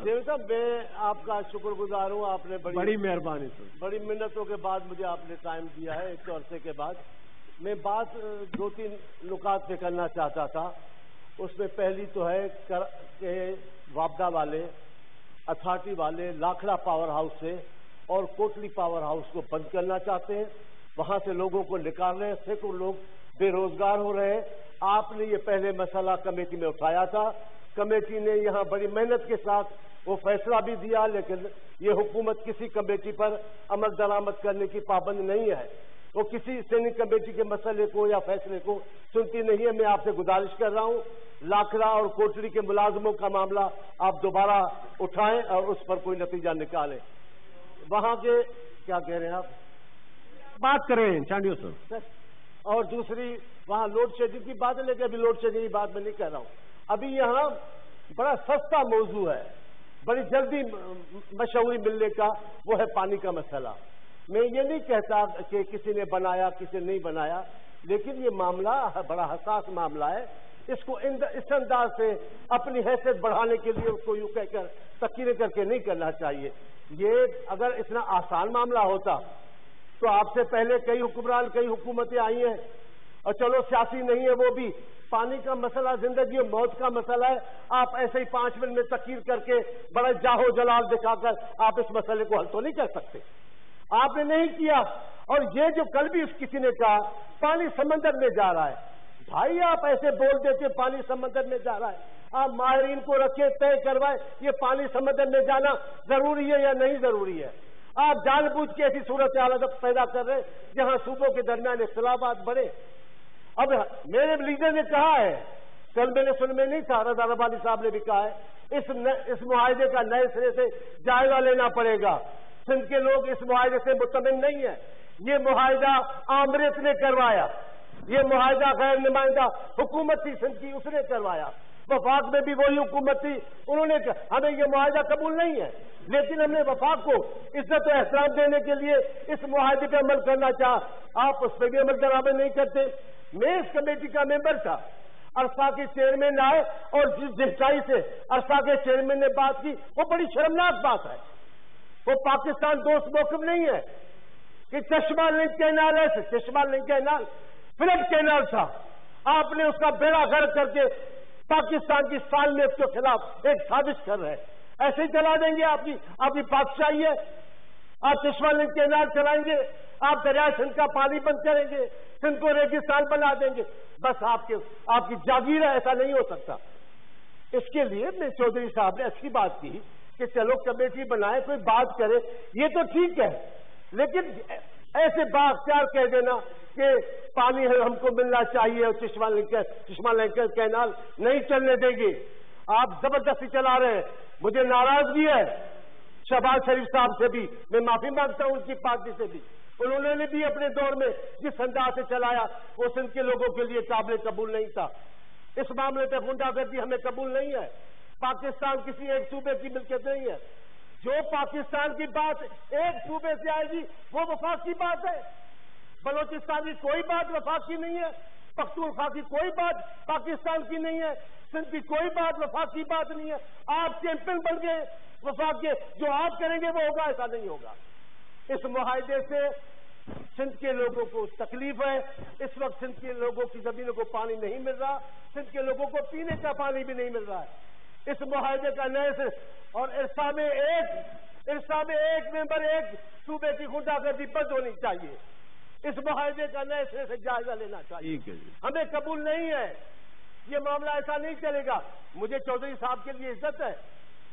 देव साहब मैं आपका शुक्रगुजार हूँ आपने बड़ी बड़ी मेहरबानी सर। बड़ी मिन्नतों के बाद मुझे आपने टाइम दिया है एक अरसे के बाद। मैं बात दो तीन नुकात पे करना चाहता था। उसमें पहली तो है कर, के वापदा वाले अथॉरिटी वाले लाखड़ा पावर हाउस से और कोटली पावर हाउस को बंद करना चाहते हैं। वहाँ से लोगों को निकाल रहे हैं सैकड़ों लोग बेरोजगार हो रहे हैं। आपने ये पहले मसला कमेटी में उठाया था कमेटी ने यहाँ बड़ी मेहनत के साथ वो फैसला भी दिया लेकिन ये हुकूमत किसी कमेटी पर अमल दरामद करने की पाबंद नहीं है। वो किसी स्टैंडिंग कमेटी के मसले को या फैसले को सुनती नहीं है। मैं आपसे गुजारिश कर रहा हूँ लाखड़ा और कोटरी के मुलाजमों का मामला आप दोबारा उठाएँ और उस पर कोई नतीजा निकालें। वहाँ के क्या कह रहे हैं आप? बात करें चांडियो सर सर और दूसरी वहाँ लोड शेडिंग की बात है लेकिन अभी लोड शेडिंग की बात मैं नहीं कह रहा हूँ। अभी यहाँ बड़ा सस्ता मौजू है, बड़ी जल्दी मशहूरी मिलने का, वो है पानी का मसला। मैं ये नहीं कहता कि किसी ने बनाया, किसी ने नहीं बनाया, लेकिन ये मामला बड़ा हसास मामला है। इसको इस अंदाज से अपनी हैसियत बढ़ाने के लिए उसको यूँ कहकर तकीरे करके नहीं करना चाहिए। ये अगर इतना आसान मामला होता तो आपसे पहले कई हुक्मरान, कई हुकूमतें आई हैं और चलो सियासी नहीं है वो भी। पानी का मसला, ज़िंदगी और मौत का मसला है। आप ऐसे ही पाँच मिनट में तकीर करके बड़ा जाहो जलाल दिखाकर आप इस मसले को हल तो नहीं कर सकते। आपने नहीं किया। और ये जो कल भी उस किसी ने कहा, पानी समंदर में जा रहा है। भाई, आप ऐसे बोल देते पानी समंदर में जा रहा है। आप माहरीन को रखे, तय करवाए, ये पानी समंदर में जाना ज़रूरी है या नहीं ज़रूरी है? आप जानबूझ के ऐसी सूरत हालत पैदा कर रहे हैं, जहाँ सूबों के दरमियान इख्तलाफात बढ़े। अब मेरे लीडर ने कहा है कल मैंने सुन में नहीं था रजा रबानी साहब ने भी कहा है इस न, इस मुआदे का नए सिरे से जायजा लेना पड़ेगा। सिंध के लोग इस मुआदे से मुतमिन नहीं है। ये मुआदा आमरेत ने करवाया। ये मुआदा गैर नुमाइंदा हुकूमत थी सिंध की उसने करवाया। वफाक में भी वही हुकूमत थी उन्होंने हमें ये मुआवजा कबूल नहीं है। लेकिन हमने वफाक को इज़्ज़त एहतराम देने के लिए इस मुआवजे पर अमल करना चाह। आप उस पर भी अमल करावे नहीं करते। मैं इस कमेटी का मेंबर था। अरसा के चेयरमैन आए और जिस जिसकाई से अरसा के चेयरमैन ने बात की, वो बड़ी शर्मनाक बात है। वो पाकिस्तान दोस्त मौकफ नहीं है कि चश्मा लिंक कैनाल है चश्मा लिंक कैनाल। फिलिप कैनाल था। आपने उसका बेड़ा गर्क करके पाकिस्तान की सालमियत के खिलाफ एक साजिश कर रहे हैं। ऐसे ही चला देंगे आपकी आपकी बादशाही है। आप चश्मा लिंक कैनाल चलाएँगे, आप दरिया सिंध का पानी बंद करेंगे। सिंध को रेगिस्तान बना देंगे। बस आपके, आपकी जागीर है, ऐसा नहीं हो सकता। इसके लिए मैं चौधरी साहब ने अच्छी बात की कि चलो कमेटी बनाए, कोई बात करे। ये तो ठीक है, लेकिन ऐसे बाख्तियार कह देना कि पानी हमको मिलना चाहिए और चश्मा लेकर चश्मा लेकर कैनाल नहीं चलने देंगे। आप ज़बरदस्ती चला रहे हैं। मुझे नाराज़गी है। शहबाज शरीफ साहब से भी। मैं माफ़ी माँगता हूँ उनकी पार्टी से भी। उन्होंने भी अपने दौर में जिस अंदाज से चलाया वो सिंध के लोगों के लिए काबिल कबूल नहीं था। इस मामले पर गुंडागर्दी हमें कबूल नहीं है। पाकिस्तान किसी एक सूबे की मिल्कियत नहीं है। जो पाकिस्तान की बात एक सूबे से आएगी, वो वफाक की बात है। बलोचिस्तान की कोई बात वफाक की नहीं है। पख्तूनखा की कोई बात पाकिस्तान की नहीं है। सिंध की कोई बात वफाक की बात नहीं है। आप चैंपियन बन गए, वफाक के जो आप करेंगे, वो होगा, ऐसा नहीं होगा। इस मुआदे से सिंध के लोगों को तकलीफ़ है। इस वक्त सिंध के लोगों की जमीनों को पानी नहीं मिल रहा सिंध के लोगों को पीने का पानी भी नहीं मिल रहा है। इस मुआदे का नए से और इरसा में एक इरसा में एक मेंबर एक सूबे की गुंडागर्दी बंद होनी चाहिए। इस मुआदे का नए सिरे से जायजा लेना चाहिए। हमें कबूल नहीं है। ये मामला ऐसा नहीं चलेगा। मुझे चौधरी साहब के लिए इज़्ज़त है।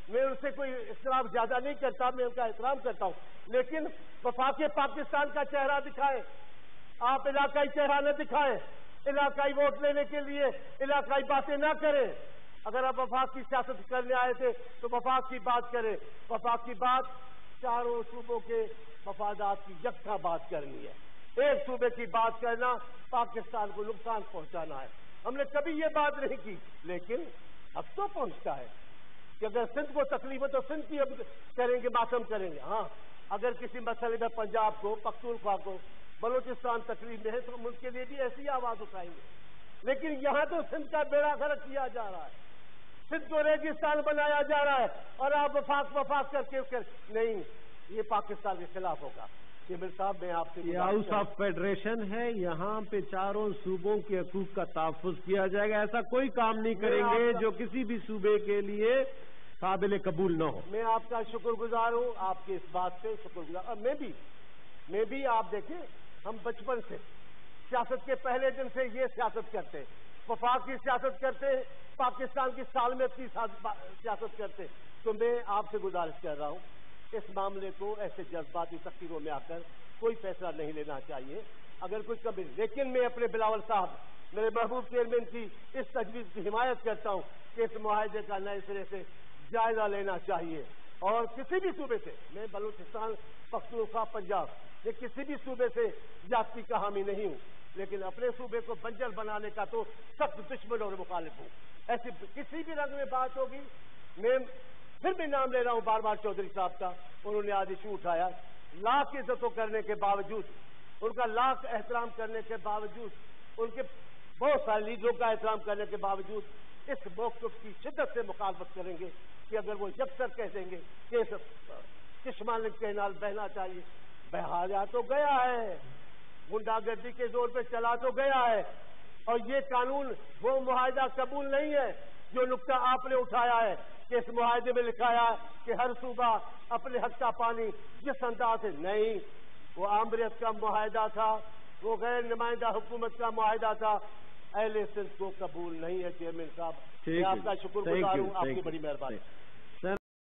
मैं उनसे कोई इख्तलाफ ज़्यादा नहीं करता, मैं उनका एहतराम करता हूँ। लेकिन वफाके पाकिस्तान का चेहरा दिखाए। आप इलाकाई चेहरा न दिखाएँ। इलाकाई वोट लेने के लिए इलाकाई बातें ना करें। अगर आप वफाक की सियासत करने आए थे तो वफाक की बात करें। वफाक की बात चारों सूबों के मफादात की यकसा बात करनी है। एक सूबे की बात करना पाकिस्तान को नुकसान पहुंचाना है। हमने कभी ये बात नहीं की, लेकिन अब तो पहुँचता है। कि अगर सिंध को तकलीफ़ है तो सिंध की अब करेंगे, मातम करेंगे। हाँ अगर किसी मसले में पंजाब को, पख्तूनख्वा को, बलूचिस्तान तकलीफ़ में है तो हम उनके लिए भी ऐसी आवाज़ उठाएँगे। लेकिन यहाँ तो सिंध का बेड़ा गर्क किया जा रहा है। सिंध को रेगिस्तान बनाया जा रहा है और आप वफाक वफाक करके कर नहीं, ये पाकिस्तान के खिलाफ होगा। केबिल साहब मैं आपसे ये हाउस ऑफ़ फेडरेशन है यहाँ पे चारों सूबों के हकूक का तहफ़ किया जाएगा। ऐसा कोई काम नहीं करेंगे जो किसी भी सूबे के लिए काबिल कबूल न हो। मैं आपका शुक्रगुजार हूँ आपकी इस बात से शुक्रगुजार। और मैं भी मैं भी आप देखें हम बचपन से सियासत के पहले दिन से ये सियासत करते हैं। वफाक की सियासत करते हैं पाकिस्तान की सालमियत की सियासत करते हैं। तो मैं आपसे गुजारिश कर रहा हूँ इस मामले को, ऐसे जज्बाती तकरीरों में आकर कोई फैसला नहीं लेना चाहिए। अगर कुछ कभी, लेकिन मैं अपने बिलावल साहब, मेरे महबूब चेयरमैन की इस तजवीज़ की हिमायत करता हूँ कि इस माहे का नए सिरे से जायजा लेना चाहिए। और किसी भी सूबे से, मैं बलूचिस्तान, पख्तूनख्वा, पंजाब, ये किसी भी सूबे से जाति का हामी नहीं हूँ, लेकिन अपने सूबे को बंजर बनाने का तो सख्त दुश्मन और मुखालिफ हूँ। ऐसी किसी भी रंग में बात होगी, मैं फिर भी नाम ले रहा हूँ बार बार चौधरी साहब का। उन्होंने आज इशू उठाया। लाख इज्जतों करने के बावजूद, उनका लाख एहतराम करने के बावजूद, उनके बहुत सारे लीडरों का एहतराम करने के बावजूद इस मौकफ की शिद्दत से मुखालफत करेंगे कि अगर वो यकसर कह देंगे कि चश्मा के नाल बहना चाहिए। बहाया तो गया है। गुंडागर्दी के ज़ोर पे चला तो गया है। और ये कानून, वो मुहिदा कबूल नहीं है जो नुकता आपने उठाया है। कि इस मुआहदे में लिखाया कि हर सूबा अपने हक का पानी जिस अंदाज से नहीं वो आमरीत का मुहिदा था वो गैर नुमाइंदा हुकूमत का मुहिदा था। अहले सिंध को कबूल नहीं है चेयरमैन साहब। मैं आपका शुक्र गुजार हूँ आपकी बड़ी मेहरबानी।